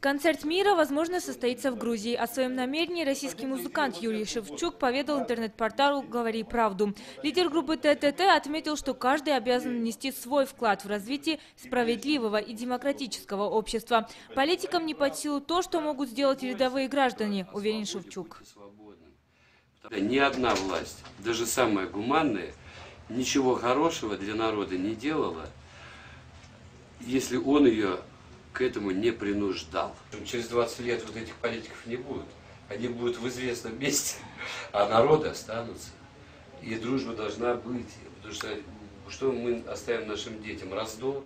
Концерт мира, возможно, состоится в Грузии. О своем намерении российский музыкант Юрий Шевчук поведал интернет-порталу «Говори правду». Лидер группы ТТТ отметил, что каждый обязан внести свой вклад в развитие справедливого и демократического общества. Политикам не под силу то, что могут сделать рядовые граждане, уверен Шевчук. Ни одна власть, даже самая гуманная, ничего хорошего для народа не делала, если он ее к этому не принуждал. Через 20 лет вот этих политиков не будет. Они будут в известном месте, а народы останутся. И дружба должна быть. Потому что что мы оставим нашим детям? Раздор.